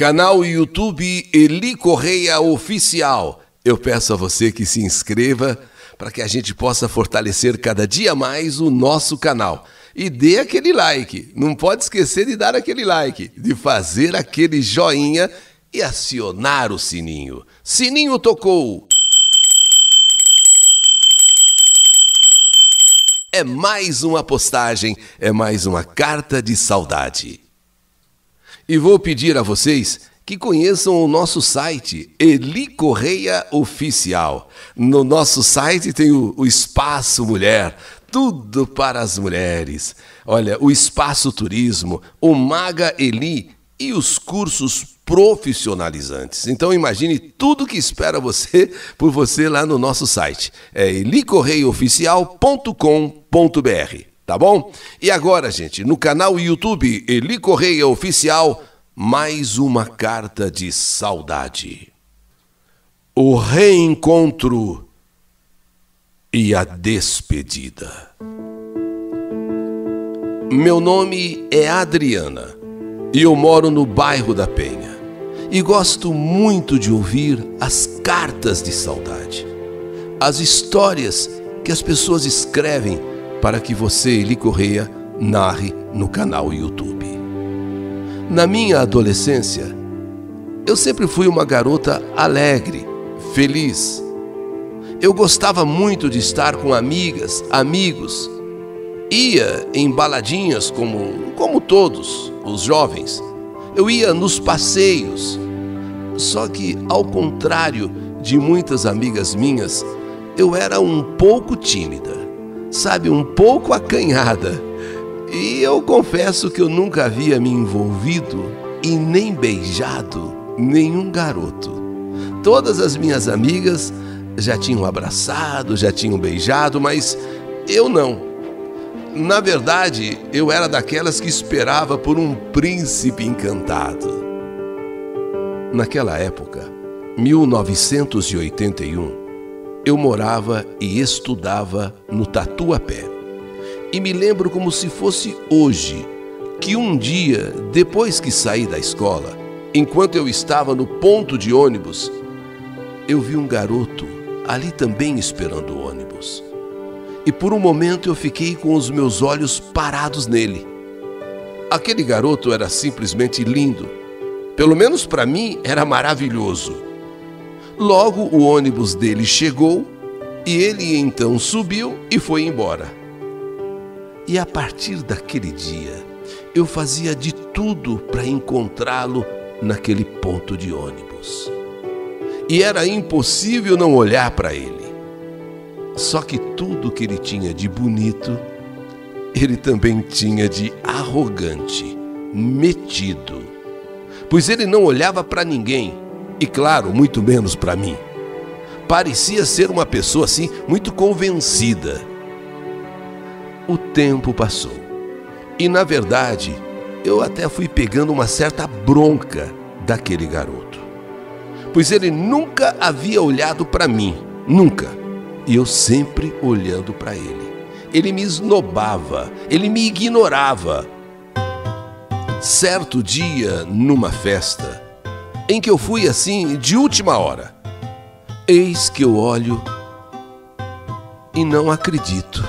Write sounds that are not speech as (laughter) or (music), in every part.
Canal YouTube Eli Correia Oficial. Eu peço a você que se inscreva para que a gente possa fortalecer cada dia mais o nosso canal. E dê aquele like. Não pode esquecer de dar aquele like, de fazer aquele joinha e acionar o sininho. Sininho tocou. É mais uma postagem, é mais uma carta de saudade. E vou pedir a vocês que conheçam o nosso site, Eli Correia Oficial. No nosso site tem o, o Espaço Mulher, tudo para as mulheres. Olha, o Espaço Turismo, o Maga Eli e os cursos profissionalizantes. Então imagine tudo que espera você por você lá no nosso site. É elicorreioficial.com.br, tá bom? E agora, gente, no canal YouTube Eli Correia Oficial, mais uma carta de saudade. O reencontro e a despedida. Meu nome é Adriana e eu moro no bairro da Penha. E gosto muito de ouvir as cartas de saudade, as histórias que as pessoas escrevem para que você, Eli Correia, narre no canal YouTube. Na minha adolescência, eu sempre fui uma garota alegre, feliz. Eu gostava muito de estar com amigas, amigos. Ia em baladinhas como, como todos os jovens. Eu ia nos passeios. Só que, ao contrário de muitas amigas minhas, eu era um pouco tímida, sabe, um pouco acanhada. E eu confesso que eu nunca havia me envolvido e nem beijado nenhum garoto. Todas as minhas amigas já tinham abraçado, já tinham beijado, mas eu não. Na verdade, eu era daquelas que esperava por um príncipe encantado. Naquela época, 1981, eu morava e estudava no Tatuapé. E me lembro como se fosse hoje que um dia, depois que saí da escola, enquanto eu estava no ponto de ônibus, eu vi um garoto ali também esperando o ônibus. E por um momento eu fiquei com os meus olhos parados nele. Aquele garoto era simplesmente lindo. Pelo menos para mim era maravilhoso. Logo o ônibus dele chegou e ele então subiu e foi embora. E a partir daquele dia, eu fazia de tudo para encontrá-lo naquele ponto de ônibus. E era impossível não olhar para ele. Só que tudo que ele tinha de bonito, ele também tinha de arrogante, metido. Pois ele não olhava para ninguém, e claro, muito menos para mim. Parecia ser uma pessoa assim, muito convencida o tempo passou. E na verdade, eu até fui pegando uma certa bronca daquele garoto. Pois ele nunca havia olhado para mim, nunca. E eu sempre olhando para ele. Ele me esnobava, ele me ignorava. Certo dia, numa festa, em que eu fui assim de última hora, eis que eu olho e não acredito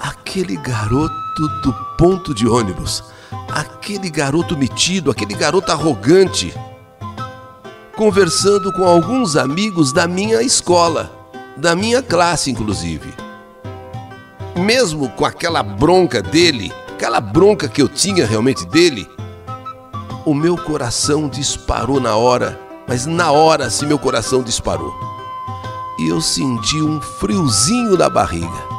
aquele garoto do ponto de ônibus, aquele garoto metido, aquele garoto arrogante, conversando com alguns amigos da minha escola, da minha classe, inclusive. Mesmo com aquela bronca dele, aquela bronca que eu tinha realmente dele, o meu coração disparou na hora, mas na hora sim meu coração disparou. E eu senti um friozinho na barriga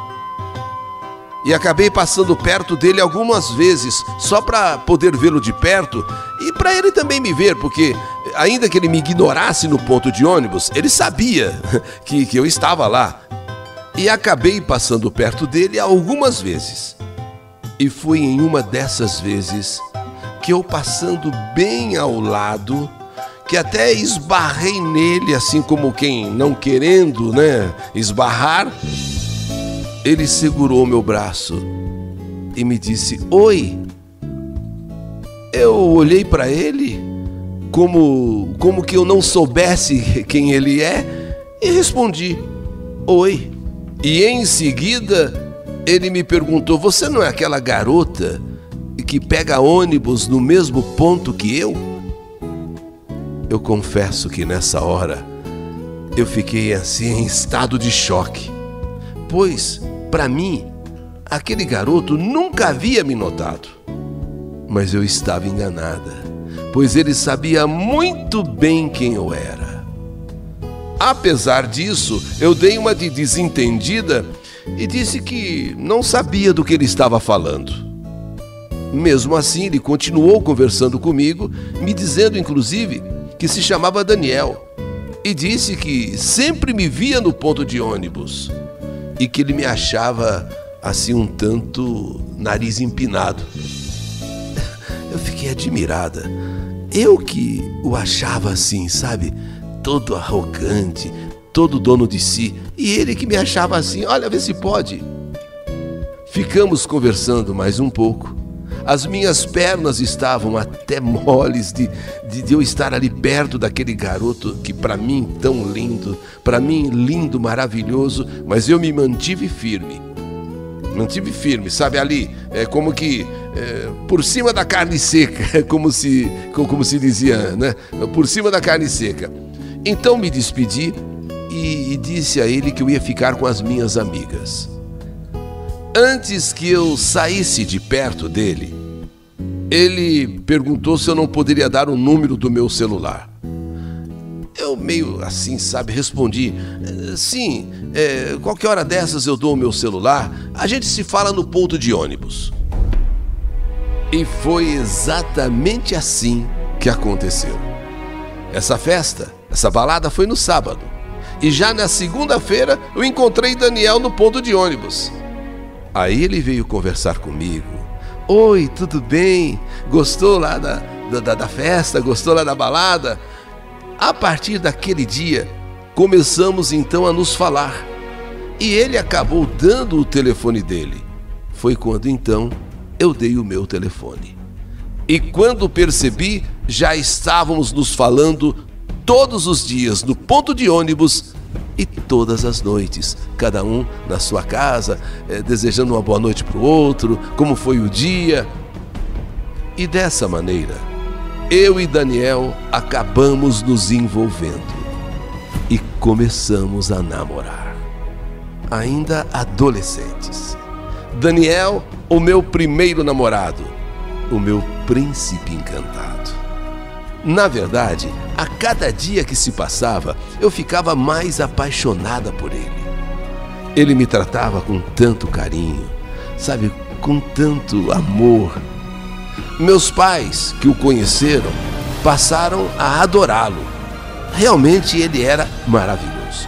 e acabei passando perto dele algumas vezes, só para poder vê-lo de perto e para ele também me ver, porque ainda que ele me ignorasse no ponto de ônibus, ele sabia (laughs) que, que eu estava lá. E acabei passando perto dele algumas vezes. E foi em uma dessas vezes que eu passando bem ao lado, que até esbarrei nele, assim como quem não querendo, né, esbarrar, ele segurou meu braço e me disse: Oi. Eu olhei para ele como, como que eu não soubesse quem ele é, e respondi: Oi. E em seguida ele me perguntou: Você não é aquela garota que pega ônibus no mesmo ponto que eu? Eu confesso que nessa hora eu fiquei assim em estado de choque, pois, para mim, aquele garoto nunca havia me notado. Mas eu estava enganada, pois ele sabia muito bem quem eu era. Apesar disso, eu dei uma de desentendida e disse que não sabia do que ele estava falando. Mesmo assim, ele continuou conversando comigo, me dizendo inclusive que se chamava Daniel e disse que sempre me via no ponto de ônibus e que ele me achava assim um tanto nariz empinado. Eu fiquei admirada. Eu que o achava assim, sabe? Todo arrogante, todo dono de si, e ele que me achava assim, olha, vê se pode. Ficamos conversando mais um pouco. As minhas pernas estavam até moles de, de, de eu estar ali perto daquele garoto que para mim tão lindo, para mim lindo, maravilhoso, mas eu me mantive firme. Mantive firme, sabe ali, é como que é, por cima da carne seca, (laughs) como se, como se dizia, né? Por cima da carne seca. Então me despedi e, e disse a ele que eu ia ficar com as minhas amigas. Antes que eu saísse de perto dele, ele perguntou se eu não poderia dar o número do meu celular. Eu, meio assim, sabe, respondi: sim, é, qualquer hora dessas eu dou o meu celular, a gente se fala no ponto de ônibus. E foi exatamente assim que aconteceu. Essa festa, essa balada foi no sábado. E já na segunda-feira eu encontrei Daniel no ponto de ônibus. Aí ele veio conversar comigo. Oi, tudo bem? Gostou lá da, da, da festa? Gostou lá da balada? A partir daquele dia, começamos então a nos falar. E ele acabou dando o telefone dele. Foi quando então eu dei o meu telefone. E quando percebi, já estávamos nos falando todos os dias no ponto de ônibus e todas as noites, cada um na sua casa, eh, desejando uma boa noite para o outro, como foi o dia. E dessa maneira, eu e Daniel acabamos nos envolvendo e começamos a namorar, ainda adolescentes. Daniel, o meu primeiro namorado, o meu príncipe encantado. Na verdade, a cada dia que se passava, eu ficava mais apaixonada por ele. Ele me tratava com tanto carinho, sabe, com tanto amor. Meus pais, que o conheceram, passaram a adorá-lo. Realmente ele era maravilhoso.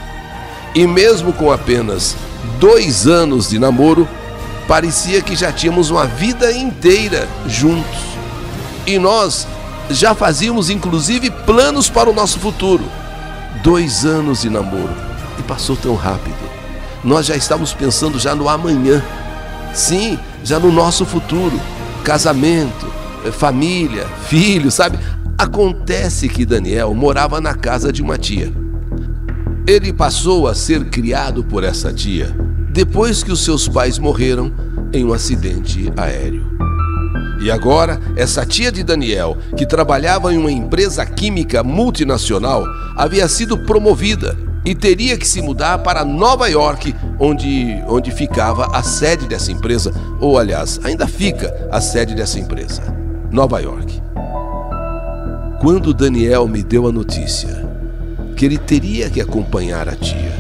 E mesmo com apenas dois anos de namoro, parecia que já tínhamos uma vida inteira juntos. E nós já fazíamos inclusive planos para o nosso futuro. Dois anos de namoro e passou tão rápido. Nós já estávamos pensando já no amanhã. Sim, já no nosso futuro. Casamento, eh, família, filho, sabe? Acontece que Daniel morava na casa de uma tia. Ele passou a ser criado por essa tia depois que os seus pais morreram em um acidente aéreo. E agora, essa tia de Daniel, que trabalhava em uma empresa química multinacional, havia sido promovida e teria que se mudar para Nova York, onde, onde ficava a sede dessa empresa, ou aliás, ainda fica a sede dessa empresa, Nova York. Quando Daniel me deu a notícia que ele teria que acompanhar a tia,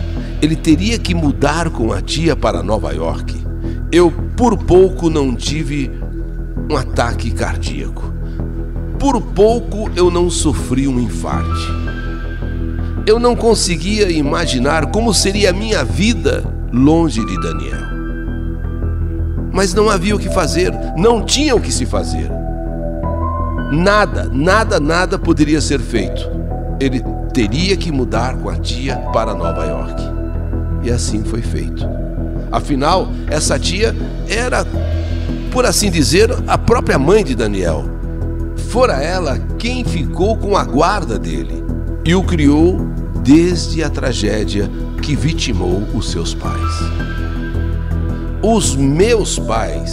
ele teria que mudar com a tia para Nova York, eu por pouco não tive um ataque cardíaco. Por pouco eu não sofri um infarte. Eu não conseguia imaginar como seria a minha vida longe de Daniel. Mas não havia o que fazer, não tinha o que se fazer. Nada, nada, nada poderia ser feito. Ele teria que mudar com a tia para Nova York. E assim foi feito. Afinal, essa tia era por assim dizer, a própria mãe de Daniel. fora ela quem ficou com a guarda dele e o criou desde a tragédia que vitimou os seus pais. Os meus pais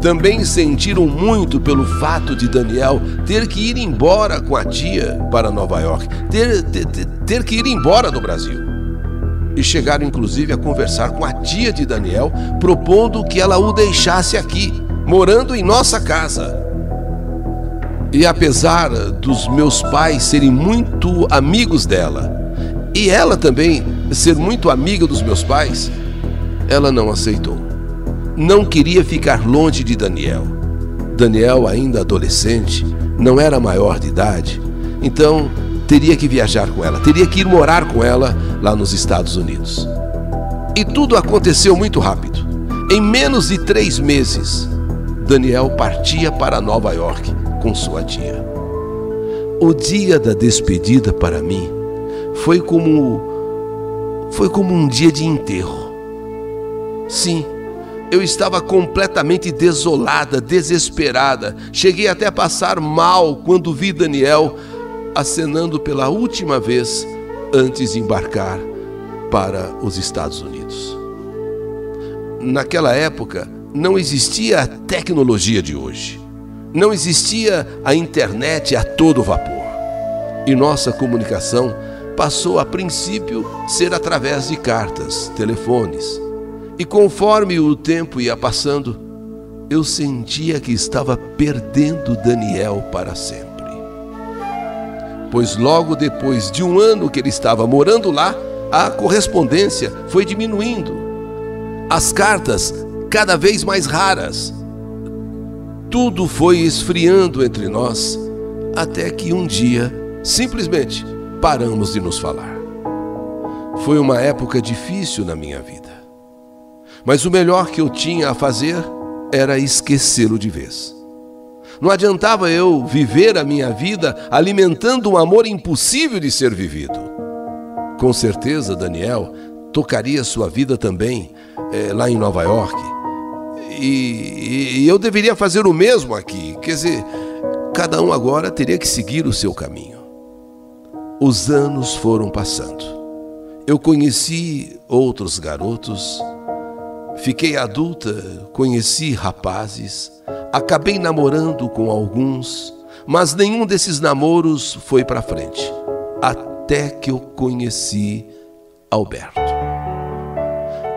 também sentiram muito pelo fato de Daniel ter que ir embora com a tia para Nova York, ter, ter, ter que ir embora do Brasil. E chegaram inclusive a conversar com a tia de Daniel, propondo que ela o deixasse aqui, morando em nossa casa. E apesar dos meus pais serem muito amigos dela, e ela também ser muito amiga dos meus pais, ela não aceitou. Não queria ficar longe de Daniel. Daniel, ainda adolescente, não era maior de idade, então teria que viajar com ela, teria que ir morar com ela lá nos Estados Unidos. E tudo aconteceu muito rápido. Em menos de três meses, Daniel partia para Nova York com sua tia. O dia da despedida para mim foi como foi como um dia de enterro. Sim, eu estava completamente desolada, desesperada. Cheguei até a passar mal quando vi Daniel acenando pela última vez antes de embarcar para os Estados Unidos. Naquela época, não existia a tecnologia de hoje. Não existia a internet a todo vapor. E nossa comunicação passou a princípio ser através de cartas, telefones. E conforme o tempo ia passando, eu sentia que estava perdendo Daniel para sempre. Pois logo depois de um ano que ele estava morando lá, a correspondência foi diminuindo. As cartas cada vez mais raras tudo foi esfriando entre nós, até que um dia, simplesmente, paramos de nos falar. Foi uma época difícil na minha vida. Mas o melhor que eu tinha a fazer era esquecê-lo de vez. Não adiantava eu viver a minha vida alimentando um amor impossível de ser vivido. Com certeza, Daniel tocaria sua vida também é, lá em Nova York e, e eu deveria fazer o mesmo aqui. Quer dizer, cada um agora teria que seguir o seu caminho. Os anos foram passando. Eu conheci outros garotos, fiquei adulta, conheci rapazes, acabei namorando com alguns, mas nenhum desses namoros foi para frente, até que eu conheci Alberto.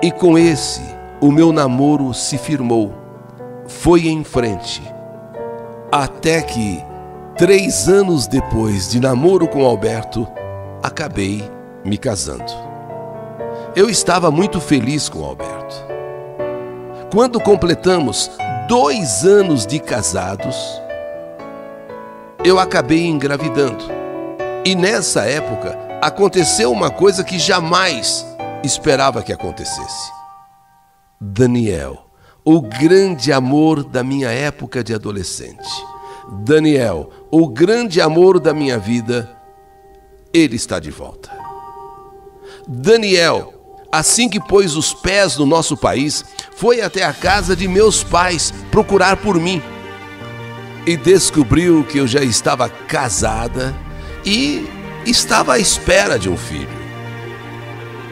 E com esse o meu namoro se firmou, foi em frente, até que, três anos depois de namoro com Alberto, acabei me casando. Eu estava muito feliz com Alberto. Quando completamos dois anos de casados, eu acabei engravidando. E nessa época aconteceu uma coisa que jamais esperava que acontecesse. Daniel, o grande amor da minha época de adolescente. Daniel, o grande amor da minha vida, ele está de volta. Daniel, assim que pôs os pés no nosso país, foi até a casa de meus pais procurar por mim e descobriu que eu já estava casada e estava à espera de um filho.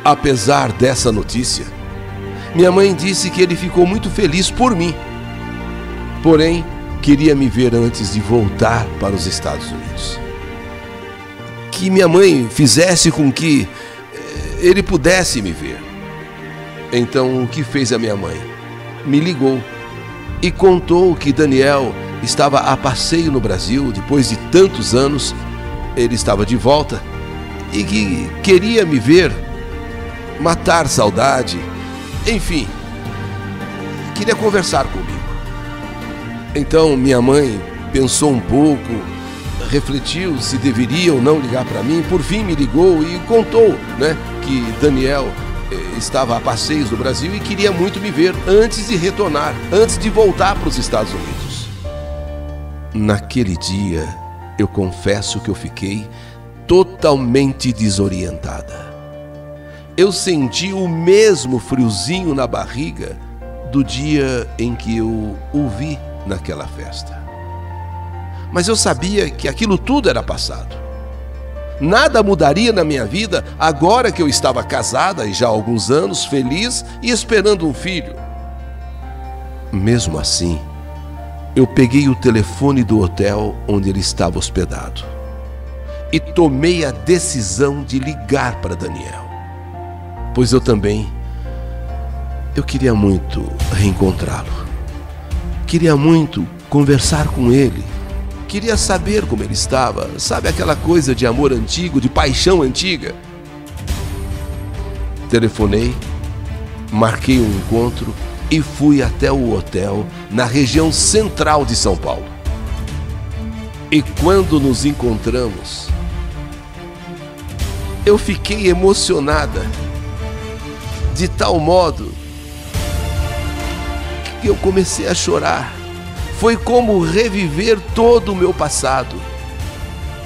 Apesar dessa notícia, minha mãe disse que ele ficou muito feliz por mim. Porém, queria me ver antes de voltar para os Estados Unidos. Que minha mãe fizesse com que ele pudesse me ver. Então, o que fez a minha mãe? Me ligou e contou que Daniel estava a passeio no Brasil depois de tantos anos. Ele estava de volta e que queria me ver, matar saudade enfim, queria conversar comigo. Então minha mãe pensou um pouco, refletiu se deveria ou não ligar para mim, por fim me ligou e contou né, que Daniel eh, estava a passeios no Brasil e queria muito me ver antes de retornar, antes de voltar para os Estados Unidos. Naquele dia, eu confesso que eu fiquei totalmente desorientada eu senti o mesmo friozinho na barriga do dia em que eu o vi naquela festa. Mas eu sabia que aquilo tudo era passado. Nada mudaria na minha vida agora que eu estava casada e já há alguns anos, feliz e esperando um filho. Mesmo assim, eu peguei o telefone do hotel onde ele estava hospedado e tomei a decisão de ligar para Daniel, pois eu também eu queria muito reencontrá-lo. Queria muito conversar com ele Queria saber como ele estava, sabe aquela coisa de amor antigo, de paixão antiga? Telefonei, marquei um encontro e fui até o hotel na região central de São Paulo. E quando nos encontramos, eu fiquei emocionada de tal modo que eu comecei a chorar foi como reviver todo o meu passado.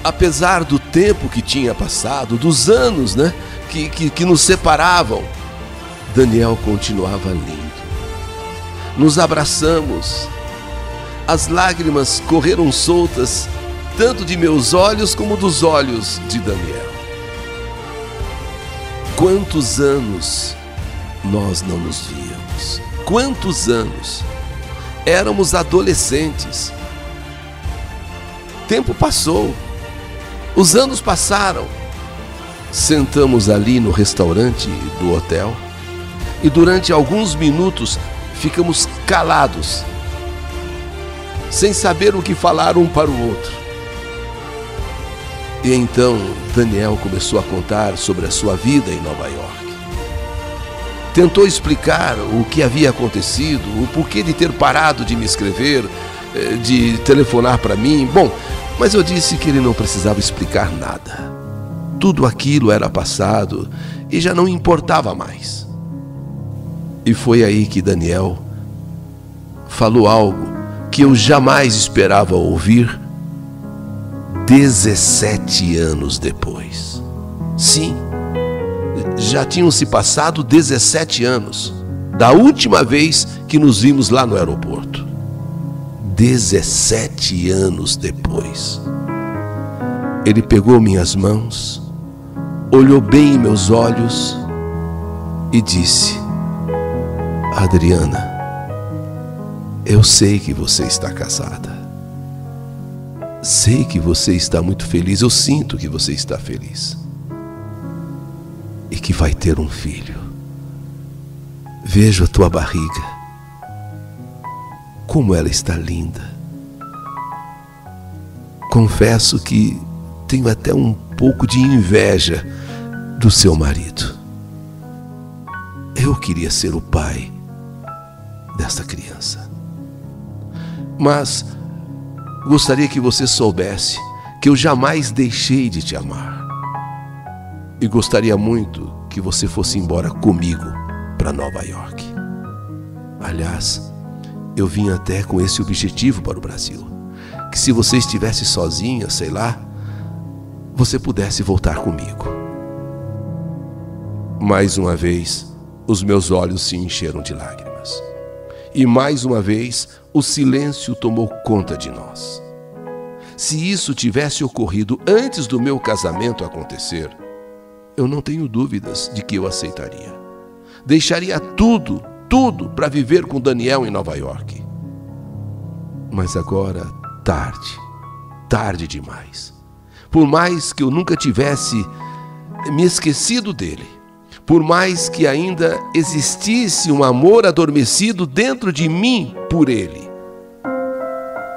Apesar do tempo que tinha passado, dos anos né, que, que, que nos separavam, Daniel continuava lindo. Nos abraçamos, as lágrimas correram soltas, tanto de meus olhos como dos olhos de Daniel. Quantos anos nós não nos víamos? Quantos anos? Éramos adolescentes. Tempo passou, os anos passaram. Sentamos ali no restaurante do hotel e durante alguns minutos ficamos calados, sem saber o que falar um para o outro. E então Daniel começou a contar sobre a sua vida em Nova York tentou explicar o que havia acontecido, o porquê de ter parado de me escrever, eh, de telefonar para mim. Bom, mas eu disse que ele não precisava explicar nada. Tudo aquilo era passado e já não importava mais. E foi aí que Daniel falou algo que eu jamais esperava ouvir 17 anos depois. Sim, já tinham se passado 17 anos da última vez que nos vimos lá no aeroporto. 17 anos depois. Ele pegou minhas mãos, olhou bem em meus olhos e disse: Adriana, eu sei que você está casada. Sei que você está muito feliz, eu sinto que você está feliz que vai ter um filho. Vejo a tua barriga, como ela está linda. Confesso que tenho até um pouco de inveja do seu marido. Eu queria ser o pai desta criança. Mas gostaria que você soubesse que eu jamais deixei de te amar e gostaria muito que você fosse embora comigo para Nova York. Aliás, eu vim até com esse objetivo para o Brasil. Que se você estivesse sozinha, sei lá, você pudesse voltar comigo. Mais uma vez, os meus olhos se encheram de lágrimas. E mais uma vez, o silêncio tomou conta de nós. Se isso tivesse ocorrido antes do meu casamento acontecer, eu não tenho dúvidas de que eu aceitaria. Deixaria tudo, tudo para viver com Daniel em Nova York. Mas agora, tarde, tarde demais. Por mais que eu nunca tivesse me esquecido dele, por mais que ainda existisse um amor adormecido dentro de mim por ele,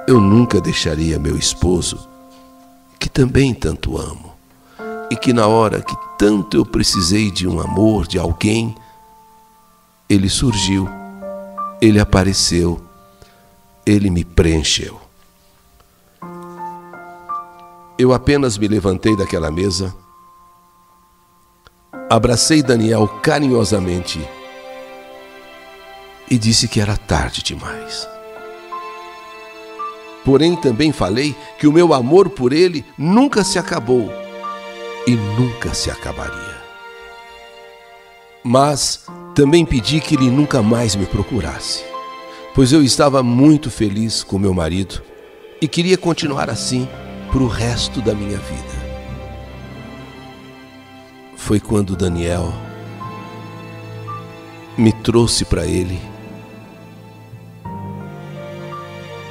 eu nunca deixaria meu esposo, que também tanto amo e que na hora que tanto eu precisei de um amor, de alguém, ele surgiu, ele apareceu, ele me preencheu. Eu apenas me levantei daquela mesa, abracei Daniel carinhosamente e disse que era tarde demais. Porém, também falei que o meu amor por ele nunca se acabou e nunca se acabaria. Mas também pedi que ele nunca mais me procurasse, pois eu estava muito feliz com meu marido, e queria continuar assim para o resto da minha vida. Foi quando Daniel me trouxe para ele,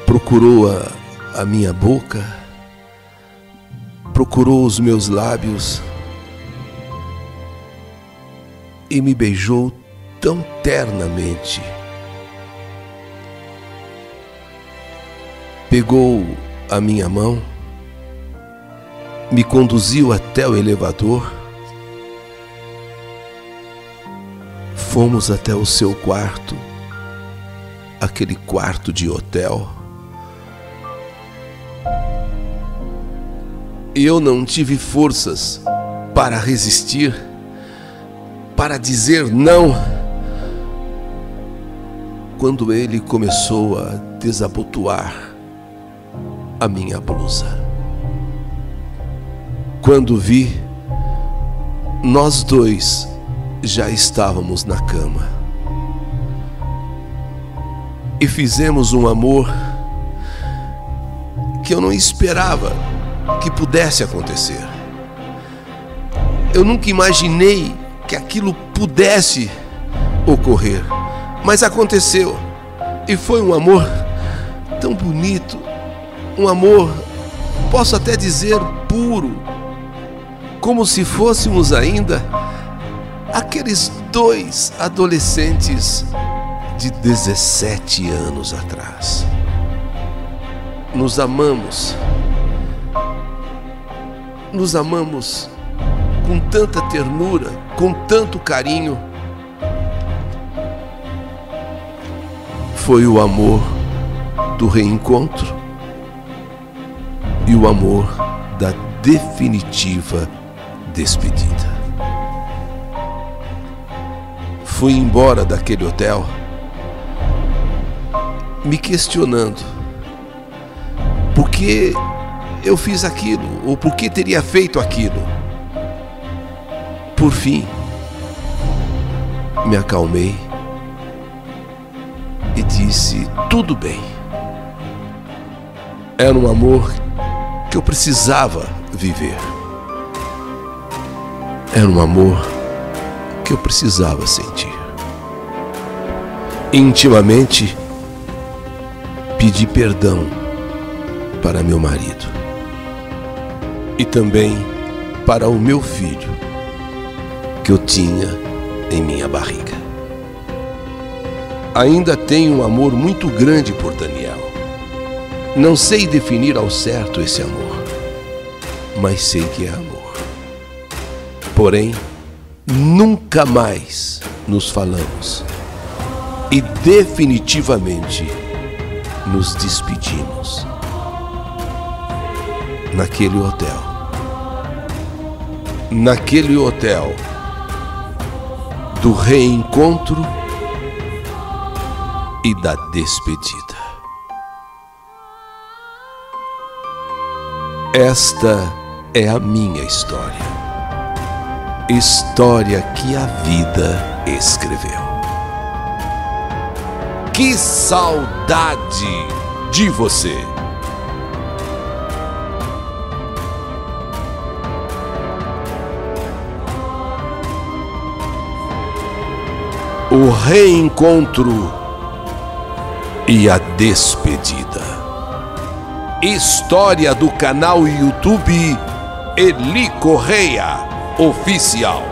procurou a, a minha boca, procurou os meus lábios e me beijou tão ternamente. Pegou a minha mão, me conduziu até o elevador, fomos até o seu quarto, aquele quarto de hotel. Eu não tive forças para resistir para dizer não. Quando ele começou a desabotoar a minha blusa. Quando vi, nós dois já estávamos na cama. E fizemos um amor que eu não esperava que pudesse acontecer. Eu nunca imaginei que aquilo pudesse ocorrer. Mas aconteceu. E foi um amor tão bonito, um amor, posso até dizer, puro, como se fôssemos ainda aqueles dois adolescentes de 17 anos atrás. Nos amamos, nos amamos com tanta ternura, com tanto carinho. Foi o amor do reencontro e o amor da definitiva despedida. Fui embora daquele hotel me questionando por que eu fiz aquilo ou por que teria feito aquilo. Por fim, me acalmei e disse: tudo bem. Era um amor que eu precisava viver. Era um amor que eu precisava sentir. Intimamente, pedi perdão para meu marido e também para o meu filho que eu tinha em minha barriga. Ainda tenho um amor muito grande por Daniel. Não sei definir ao certo esse amor, mas sei que é amor. Porém, nunca mais nos falamos e definitivamente nos despedimos naquele hotel. Naquele hotel do reencontro e da despedida. Esta é a minha história. História que a vida escreveu. Que saudade de você! O reencontro e a despedida. História do canal YouTube Eli Correia Oficial.